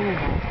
Uhum.